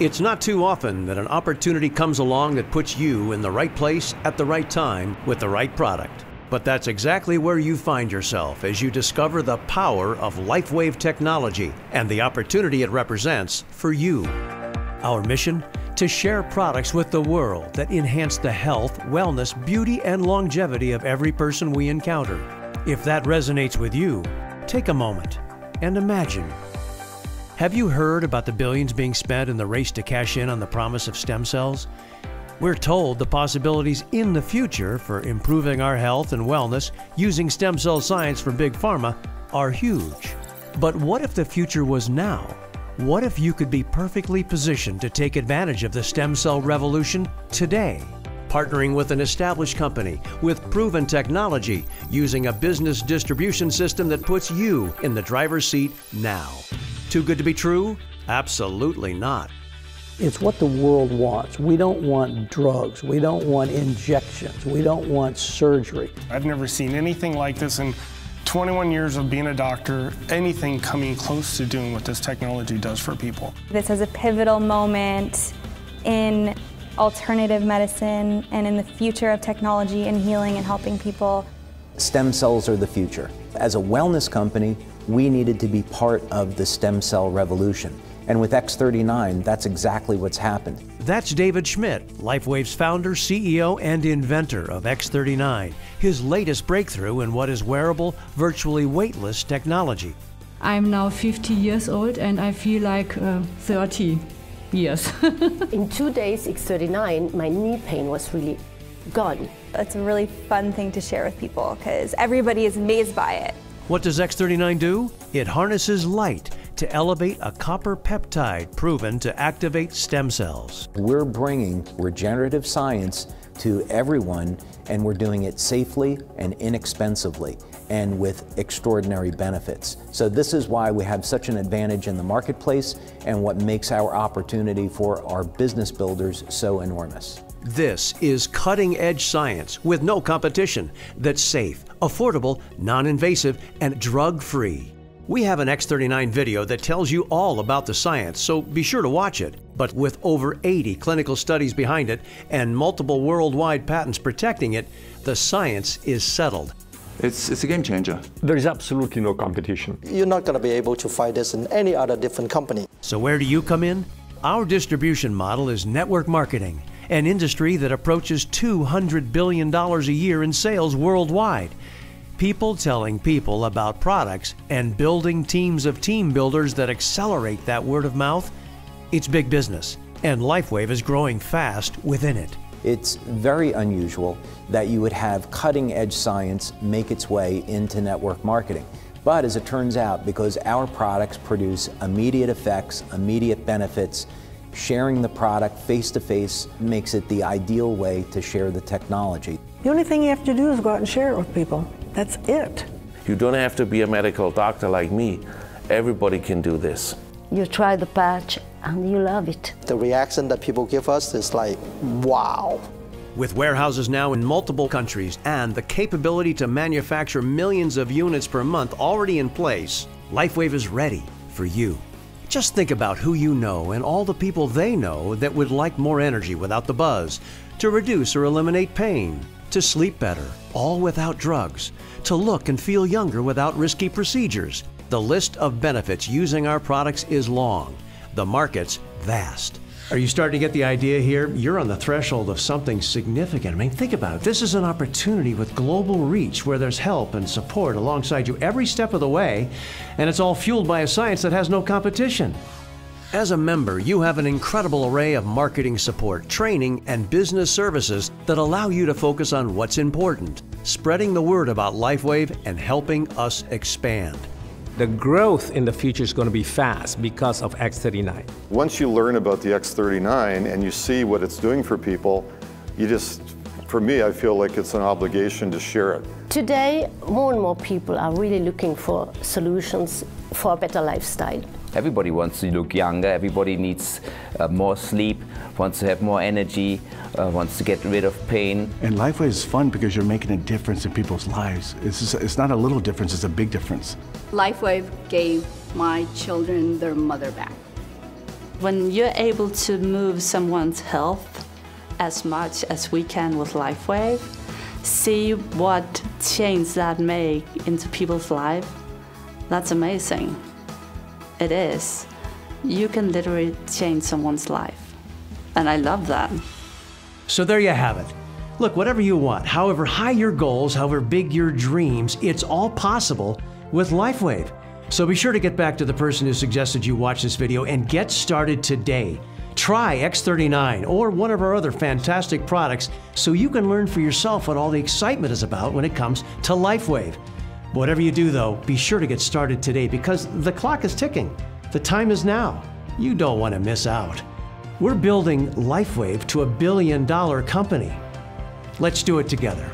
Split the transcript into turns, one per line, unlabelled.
It's not too often that an opportunity comes along that puts you in the right place at the right time with the right product. But that's exactly where you find yourself as you discover the power of LifeWave technology and the opportunity it represents for you. Our mission? To share products with the world that enhance the health, wellness, beauty, and longevity of every person we encounter. If that resonates with you, take a moment and imagine have you heard about the billions being spent in the race to cash in on the promise of stem cells? We're told the possibilities in the future for improving our health and wellness using stem cell science from Big Pharma are huge. But what if the future was now? What if you could be perfectly positioned to take advantage of the stem cell revolution today? Partnering with an established company with proven technology using a business distribution system that puts you in the driver's seat now. Too good to be true? Absolutely not.
It's what the world wants. We don't want drugs. We don't want injections. We don't want surgery.
I've never seen anything like this in 21 years of being a doctor, anything coming close to doing what this technology does for people.
This is a pivotal moment in alternative medicine and in the future of technology and healing and helping people.
Stem cells are the future. As a wellness company, we needed to be part of the stem cell revolution. And with X39, that's exactly what's happened.
That's David Schmidt, LifeWave's founder, CEO, and inventor of X39, his latest breakthrough in what is wearable, virtually weightless technology.
I'm now 50 years old and I feel like uh, 30 years.
In two days, X39, my knee pain was really gone.
It's a really fun thing to share with people because everybody is amazed by it.
What does X39 do? It harnesses light to elevate a copper peptide proven to activate stem cells.
We're bringing regenerative science to everyone, and we're doing it safely and inexpensively and with extraordinary benefits. So, this is why we have such an advantage in the marketplace and what makes our opportunity for our business builders so enormous.
This is cutting edge science with no competition that's safe, affordable, non invasive, and drug free. We have an X39 video that tells you all about the science, so be sure to watch it. But with over 80 clinical studies behind it and multiple worldwide patents protecting it, the science is settled.
It's, it's a game changer.
There is absolutely no competition.
You're not going to be able to find this in any other different company.
So, where do you come in? Our distribution model is network marketing, an industry that approaches $200 billion a year in sales worldwide people telling people about products and building teams of team builders that accelerate that word of mouth, it's big business, and LifeWave is growing fast within it.
It's very unusual that you would have cutting edge science make its way into network marketing. But as it turns out, because our products produce immediate effects, immediate benefits, sharing the product face to face makes it the ideal way to share the technology.
The only thing you have to do is go out and share it with people. That's it.
You don't have to be a medical doctor like me. Everybody can do this.
You try the patch and you love it.
The reaction that people give us is like, wow.
With warehouses now in multiple countries and the capability to manufacture millions of units per month already in place, LifeWave is ready for you. Just think about who you know and all the people they know that would like more energy without the buzz, to reduce or eliminate pain, to sleep better, all without drugs, to look and feel younger without risky procedures. The list of benefits using our products is long, the market's vast. Are you starting to get the idea here? You're on the threshold of something significant. I mean, think about it. This is an opportunity with global reach where there's help and support alongside you every step of the way, and it's all fueled by a science that has no competition. As a member, you have an incredible array of marketing support, training, and business services that allow you to focus on what's important, spreading the word about LifeWave and helping us expand.
The growth in the future is going to be fast because of X39.
Once you learn about the X39 and you see what it's doing for people, you just, for me, I feel like it's an obligation to share it.
Today, more and more people are really looking for solutions for a better lifestyle.
Everybody wants to look younger, everybody needs uh, more sleep, wants to have more energy, uh, wants to get rid of pain.
And LifeWave is fun because you're making a difference in people's lives. It's, just, it's not a little difference, it's a big difference.
LifeWave gave my children their mother back.
When you're able to move someone's health as much as we can with LifeWave, see what change that make into people's life, that's amazing. It is. You can literally change someone's life. And I love that.
So there you have it. Look, whatever you want, however high your goals, however big your dreams, it's all possible with LifeWave. So be sure to get back to the person who suggested you watch this video and get started today. Try X39 or one of our other fantastic products so you can learn for yourself what all the excitement is about when it comes to LifeWave. Whatever you do, though, be sure to get started today because the clock is ticking. The time is now. You don't want to miss out. We're building LifeWave to a billion dollar company. Let's do it together.